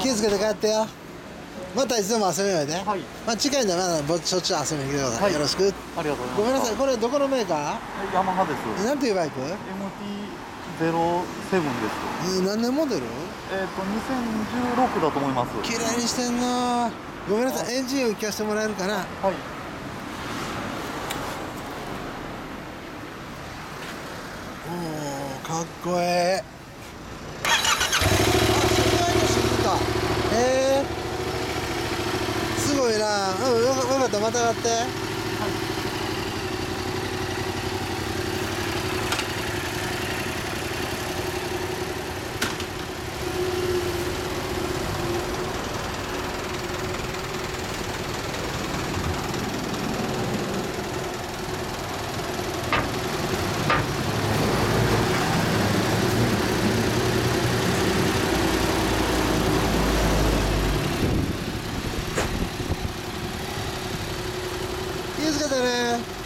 気をつけて帰ってよ。またいつでも遊びにおいで、はい。まあ近いんでまだぼしょっちゅう遊びに来てください、はい。よろしく。ありがとうございます。ごめんなさい。これどこのメーカはいヤマハです。ーなんていうバイク MT-07 です。うん何年モデル？えっ、と2016だと思います。綺麗にしてんな。ごめんなさい。エンジンを聞かせてもらえるかな？はい。おおかっこええあ知り合いの知ってたへえすごいなうんよかよかったまた上がって気をつけてね。